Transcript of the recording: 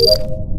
you